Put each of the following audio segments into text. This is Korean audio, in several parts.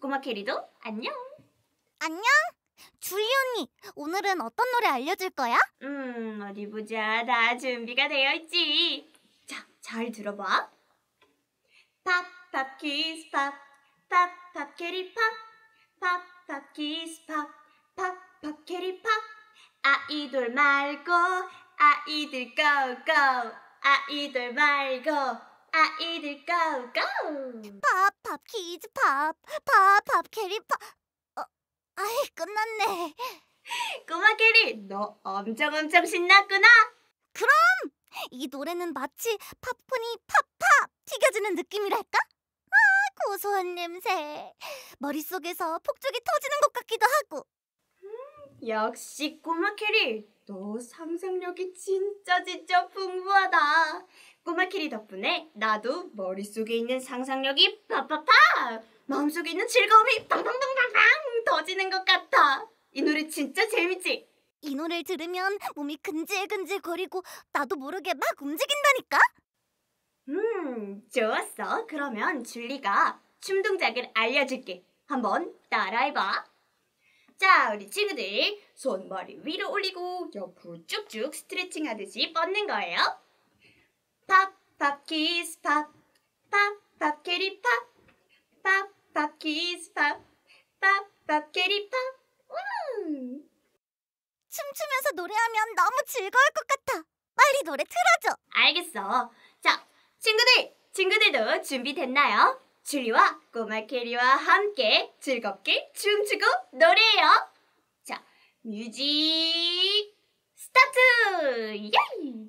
꼬마 캐리도 안녕. 안녕. 줄리 언니, 오늘은 어떤 노래 알려줄 거야? 음, 어디 보자. 다 준비가 되어 있지. 자, 잘 들어봐. Pop, pop, kids, pop. Pop, pop, 캐리, pop. Pop, pop, kids, pop. Pop, pop, 캐리, 팝. 아이돌 말고, 아이들 go go. 아이돌 말고, 아이들 go go. Pop, pop, kids pop, pop, pop, 캐리 팝. 어, 아이, 끝났네. 꼬마 캐리, 너 엄청 엄청 신났구나. 이 노래는 마치 팝콘이 pop pop 튀겨지는 느낌이랄까? 아, 고소한 냄새. 머릿속에서 폭죽이 터지는 것 같기도 하고. 역시 꼬마 캐리, 너 상상력이 진짜 진짜 풍부하다. 꼬마 캐리 덕분에 나도 머릿속에 있는 상상력이 팍팍팍! 마음속에 있는 즐거움이 빵빵빵빵빵 터지는 것 같아. 이 노래 진짜 재밌지? 이 노래를 들으면 몸이 근질근질 거리고 나도 모르게 막 움직인다니까? 음, 좋았어. 그러면 줄리가 춤 동작을 알려줄게. 한번 따라해봐. 자, 우리 친구들 손머리 위로 올리고 옆으로 쭉쭉 스트레칭 하듯이 뻗는 거예요. Pop, pop, kids, pop. Pop, pop, 캐리, pop. Pop, pop, kids, pop. Pop, pop, 캐리, 팝. 우! 춤추면서 노래하면 너무 즐거울 것 같아. 빨리 노래 틀어줘. 알겠어. 자, 친구들, 친구들도 준비됐나요? 줄리와 꼬마 캐리와 함께 즐겁게 춤추고 노래해요. 자, music 스타트! 예이!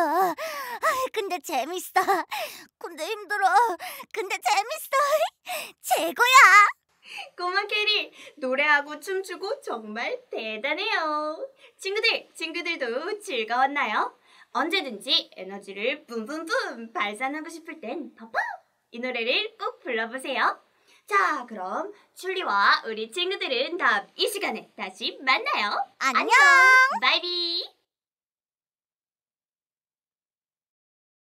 힘들어. 아이, 근데 재밌어. 근데 힘들어. 근데 재밌어. 최고야. 꼬마 캐리 노래하고 춤추고 정말 대단해요. 친구들, 친구들도 즐거웠나요? 언제든지 에너지를 뿜뿜뿜 발산하고 싶을 땐 pop pop 이 노래를 꼭 불러보세요. 자, 그럼 줄리와 우리 친구들은 다음 이 시간에 다시 만나요. 안녕. 바이비.